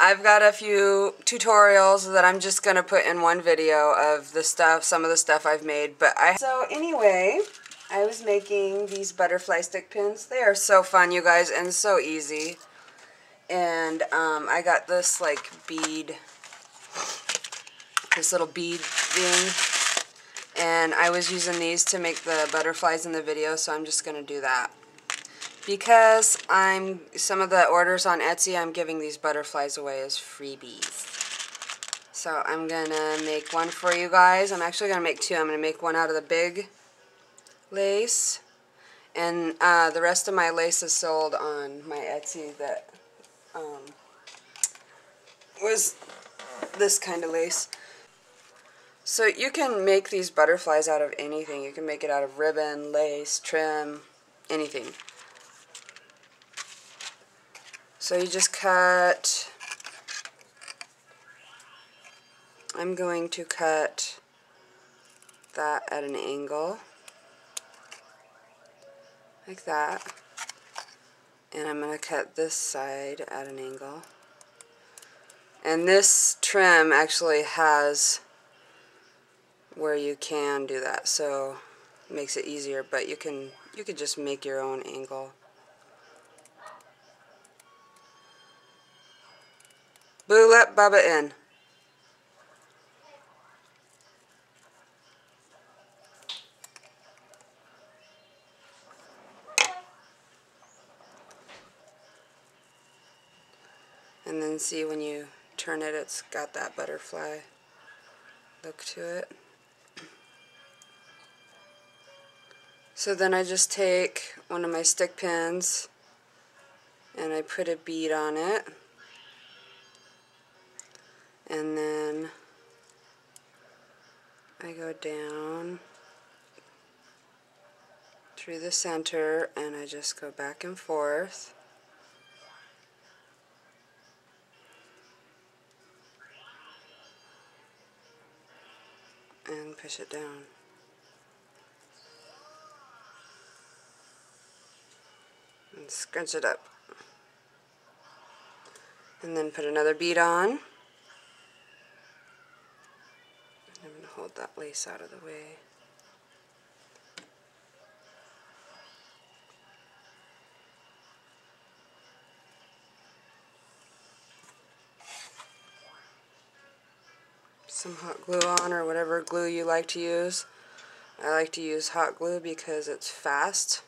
I've got a few tutorials that I'm just going to put in one video of the stuff, some of the stuff I've made. But I So anyway, I was making these butterfly stick pins. They are so fun, you guys, and so easy. And um, I got this like bead, this little bead thing. And I was using these to make the butterflies in the video, so I'm just going to do that because I'm some of the orders on Etsy I'm giving these butterflies away as freebies. So I'm gonna make one for you guys. I'm actually gonna make two. I'm gonna make one out of the big lace. And uh, the rest of my lace is sold on my Etsy that um, was this kind of lace. So you can make these butterflies out of anything. You can make it out of ribbon, lace, trim, anything so you just cut, I'm going to cut that at an angle, like that, and I'm going to cut this side at an angle. And this trim actually has where you can do that, so makes it easier, but you can you could just make your own angle. Boo, let Bubba in. And then see when you turn it, it's got that butterfly look to it. So then I just take one of my stick pins and I put a bead on it and then I go down through the center and I just go back and forth and push it down. And scrunch it up. And then put another bead on. Hold that lace out of the way. Some hot glue on or whatever glue you like to use. I like to use hot glue because it's fast.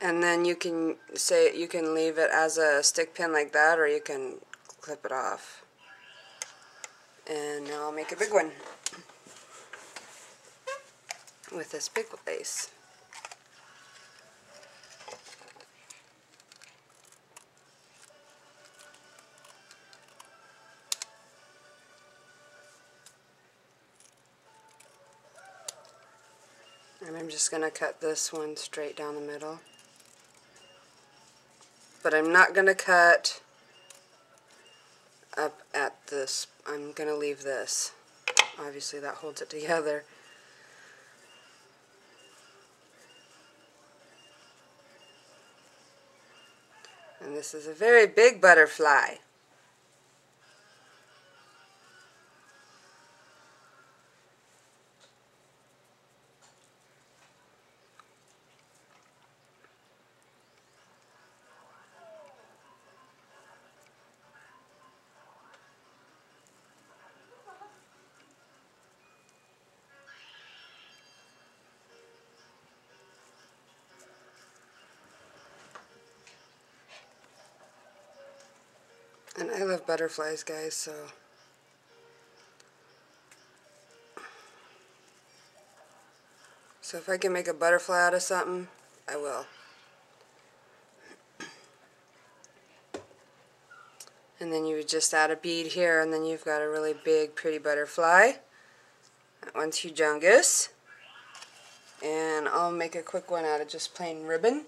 And then you can say you can leave it as a stick pin like that or you can clip it off. And now I'll make a big one with this big lace and I'm just going to cut this one straight down the middle but I'm not going to cut up at this. I'm going to leave this. Obviously that holds it together. And this is a very big butterfly. I love butterflies, guys, so... So if I can make a butterfly out of something, I will. And then you would just add a bead here, and then you've got a really big, pretty butterfly. That one's Hujongus. And I'll make a quick one out of just plain ribbon.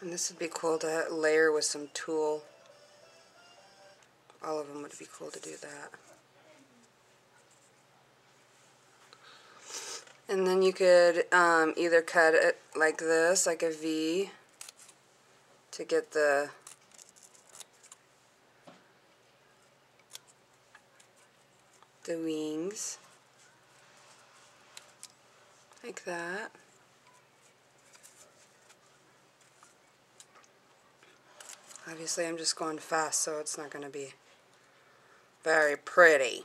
And this would be cool to layer with some tulle. All of them would be cool to do that. And then you could um, either cut it like this, like a V, to get the the wings, like that. Obviously I'm just going fast so it's not going to be very pretty.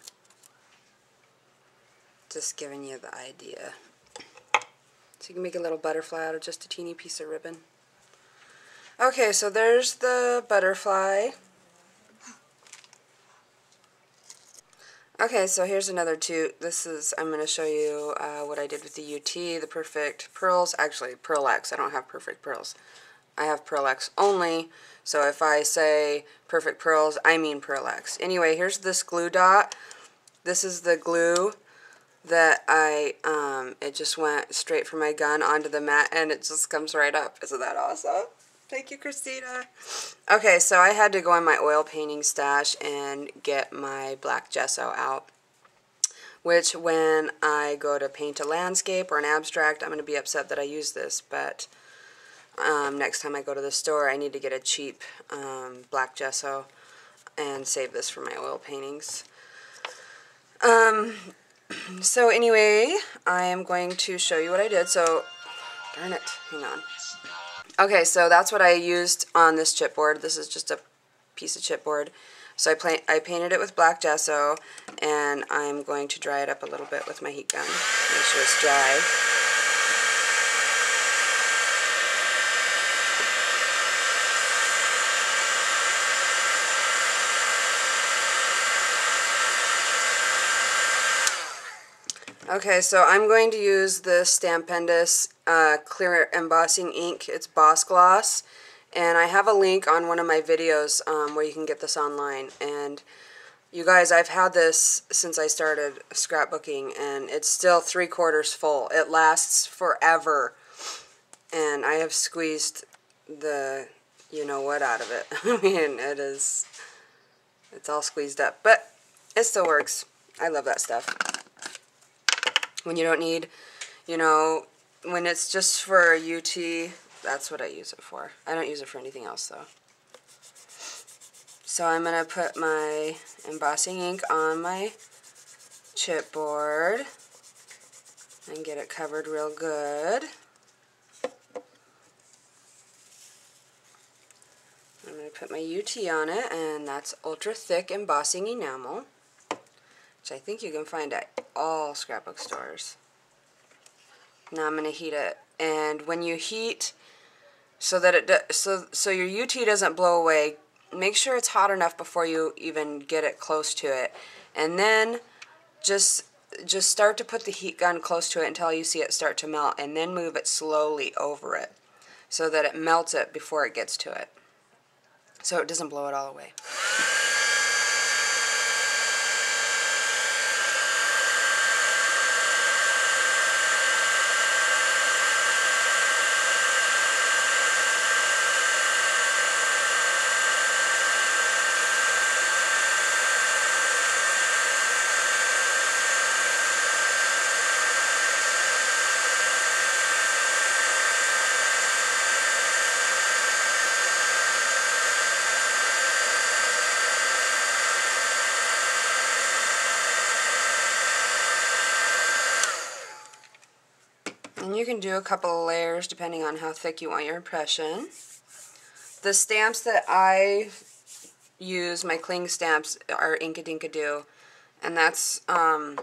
Just giving you the idea. So you can make a little butterfly out of just a teeny piece of ribbon. Okay, so there's the butterfly. Okay, so here's another toot. This is, I'm going to show you uh, what I did with the UTEE, the Perfect Pearls. Actually, Pearl Ex. I don't have Perfect Pearls. I have Pearl Ex only. So if I say Perfect Pearls, I mean Pearl Ex. Anyway, here's this glue dot. This is the glue that I, um, it just went straight from my gun onto the mat and it just comes right up. Isn't that awesome? Thank you, Christina. Okay, so I had to go in my oil painting stash and get my black gesso out. Which, when I go to paint a landscape or an abstract, I'm going to be upset that I use this. But um, next time I go to the store, I need to get a cheap um, black gesso and save this for my oil paintings. Um, so anyway, I am going to show you what I did. So, darn it, hang on. Okay, so that's what I used on this chipboard. This is just a piece of chipboard. So I, I painted it with black gesso, and I'm going to dry it up a little bit with my heat gun. Make sure it's dry. Okay, so I'm going to use the Stampendous uh, clear embossing ink. It's Boss Gloss. And I have a link on one of my videos um, where you can get this online. And you guys, I've had this since I started scrapbooking, and it's still three quarters full. It lasts forever. And I have squeezed the you know what out of it. I mean, it is, it's all squeezed up. But it still works. I love that stuff when you don't need, you know, when it's just for UTEE, that's what I use it for. I don't use it for anything else though. So I'm going to put my embossing ink on my chipboard and get it covered real good. I'm going to put my UTEE on it, and that's ultra thick embossing enamel which I think you can find at all scrapbook stores. Now I'm going to heat it. And when you heat, so that it so so your UTEE doesn't blow away, make sure it's hot enough before you even get it close to it. And then just just start to put the heat gun close to it until you see it start to melt and then move it slowly over it so that it melts it before it gets to it. So it doesn't blow it all away. And you can do a couple of layers depending on how thick you want your impression. The stamps that I use, my cling stamps, are Inkadinkado. And that's um,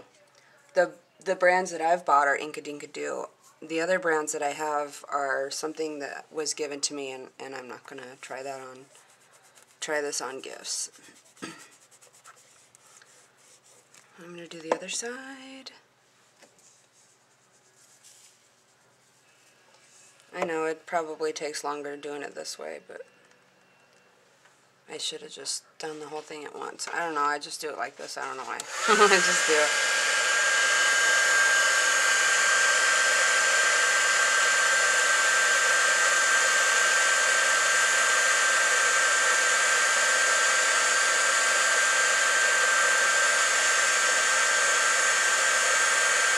the the brands that I've bought are Inkadinkado. The other brands that I have are something that was given to me, and, and I'm not going to try that on, try this on gifts. I'm going to do the other side. I know it probably takes longer doing it this way, but I should have just done the whole thing at once. I don't know, I just do it like this. I don't know why. I just do it.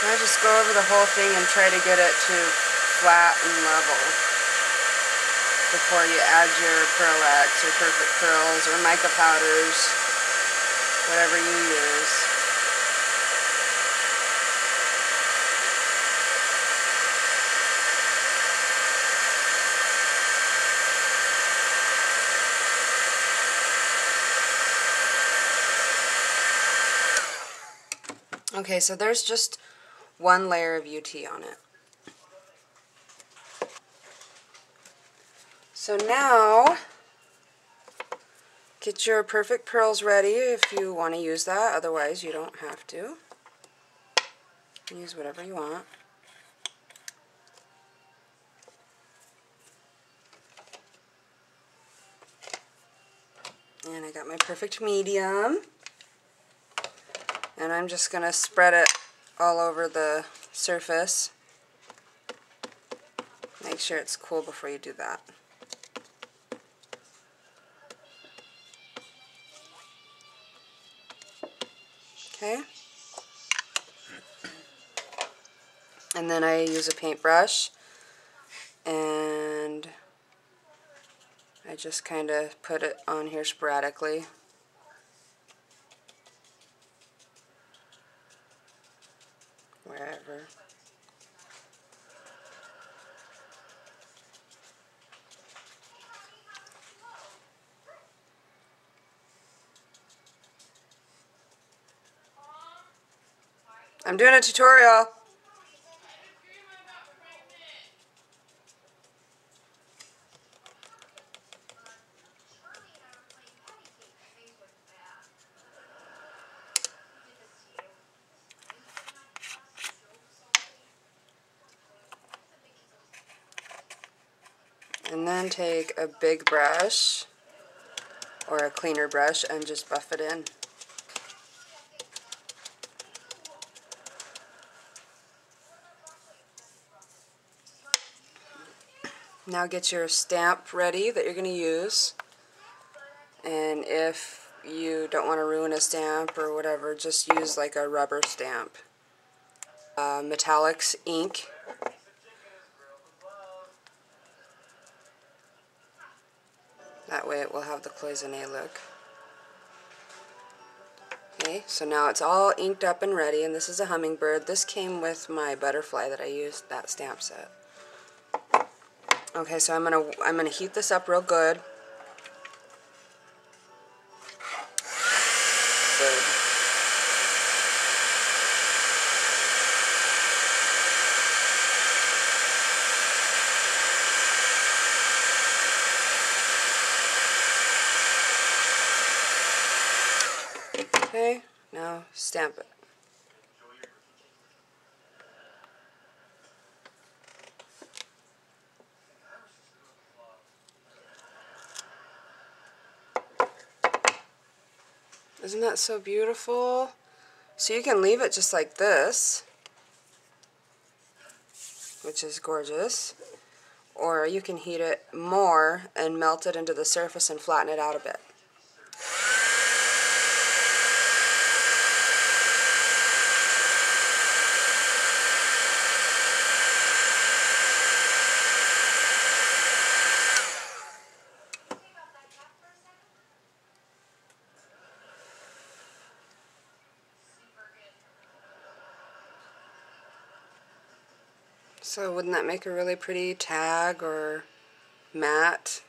I just go over the whole thing and try to get it to flat and level before you add your Pearl Ex or Perfect Pearls or mica powders, whatever you use. Okay, so there's just one layer of UTEE on it. So now, get your perfect pearls ready if you want to use that. Otherwise, you don't have to. Use whatever you want. And I got my perfect medium. And I'm just going to spread it all over the surface. Make sure it's cool before you do that. And then I use a paintbrush and I just kind of put it on here sporadically. Wherever. I'm doing a tutorial. And then take a big brush or a cleaner brush and just buff it in. Now get your stamp ready that you're going to use. And if you don't want to ruin a stamp or whatever, just use like a rubber stamp. Uh, metallics ink. That way it will have the cloisonne look. Okay, so now it's all inked up and ready, and this is a hummingbird. This came with my butterfly that I used, that stamp set. Okay, so I'm gonna I'm gonna heat this up real. Good. Okay, now stamp it. Isn't that so beautiful? So you can leave it just like this, which is gorgeous, or you can heat it more and melt it into the surface and flatten it out a bit. So wouldn't that make a really pretty tag or mat